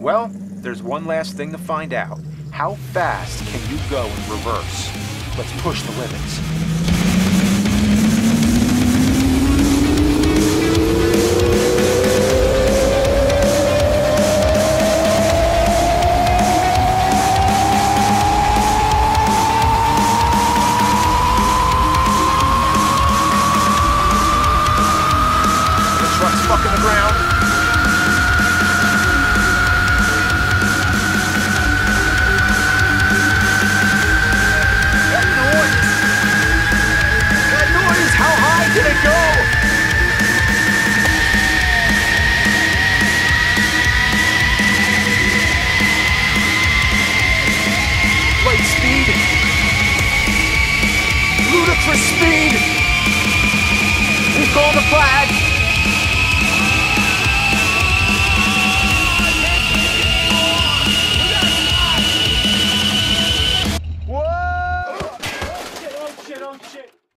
Well, there's one last thing to find out. How fast can you go in reverse? Let's push the limits. The truck's fucking the ground. Ludicrous speed! We call the flag!